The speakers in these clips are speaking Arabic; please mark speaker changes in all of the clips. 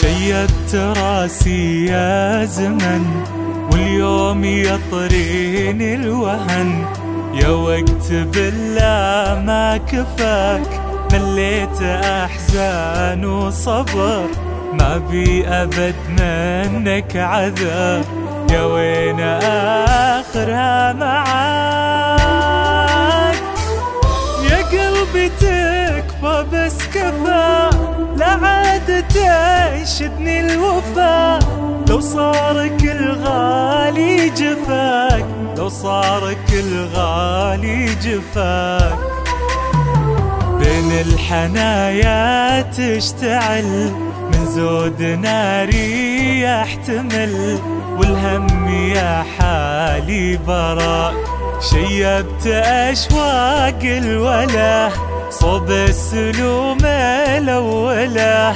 Speaker 1: شيبت راسي يا زمن واليوم يطريني الوهن. يا وقت بالله ما كفاك مليت أحزان وصبر. ما بي أبد منك عذاب يا وين آخرها معاك؟ يا قلبي تكفى بس كفى. لا عاد تنشدني الوفا. لو صار كل غالي جفاك. لو صار كل غالي جفاك. الحنايا تشتعل من زود ناري يحتمل والهم يا حالي براك شيبت أشواق الوله صوب السلوم الأولى.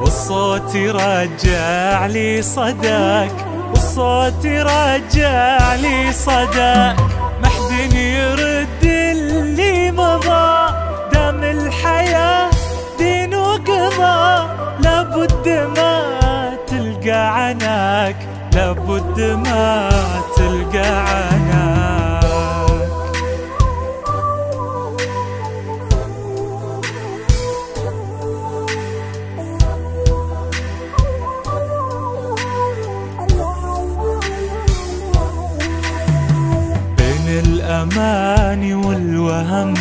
Speaker 1: والصوت يرجع لي صداك والصوت يرجع لي صداك. ما حد يرد ما تلقى عناك بين الأمان والوهم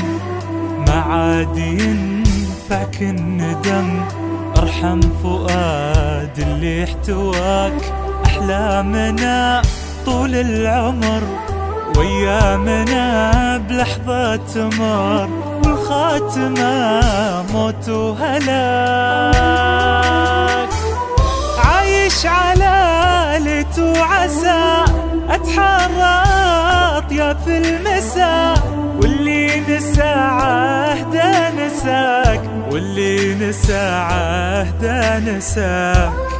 Speaker 1: ما عاد ينفعك الندم. أرحم فؤاد اللي احتواك. أحلامنا طول العمر وأيامنا بلحظة تمر والخاتمة موت وهلاك عايش على ليت وعسى اتحرى اطياف المساء. واللي نسى عهده نساك واللي نسى عهده نساك.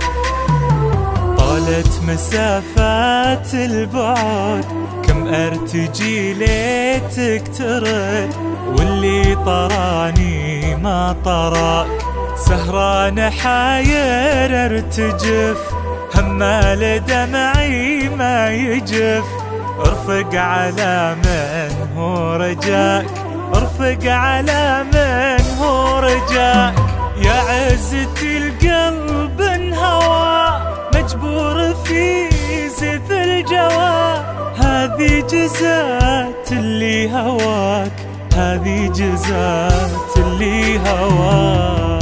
Speaker 1: طالت مسافات البعد. كم أرتجي ليتك ترد واللي طراني ما طراك سهران حاير أرتجف همال دمعي ما يجف. أرفق على من هو رجاك أرفق على من هو رجاك. يا عزتي القلب انهوى مجبور في زف الجوى هذه جزات اللي هواك هذه جزات اللي هواك.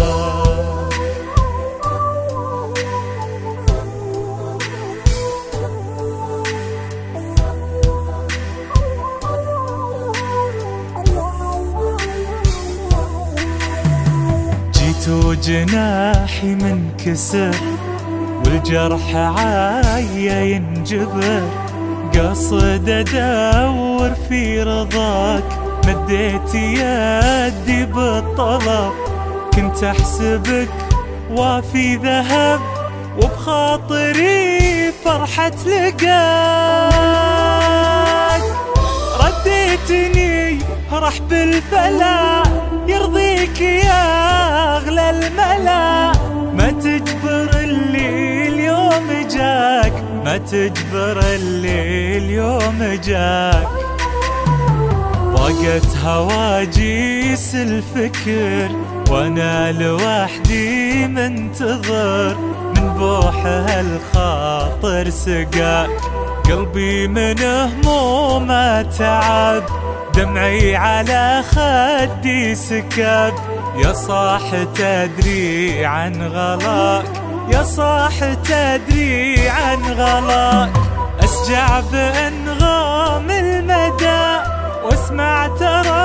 Speaker 1: جيت وجناحي منكسر والجرح عايا ينجبر. قصد أدور في رضاك. مديت يدي بالطلب. كنت أحسبك وافي ذهب. وبخاطري فرحة لقاك. رديتني رحب الفلا يرضيك يا أغلى الملا. تجبر اللي اليوم جاك. ضاقت هواجيس الفكر وأنا لوحدي منتظر. من بوح هالخاطر سقاك. قلبي من همومه تعب. دمعي على خدي سكب. يا صاح تدري عن غلاك. يا صاح تدري عن غلاك اسجع بأنغام المدى واسمع الصدى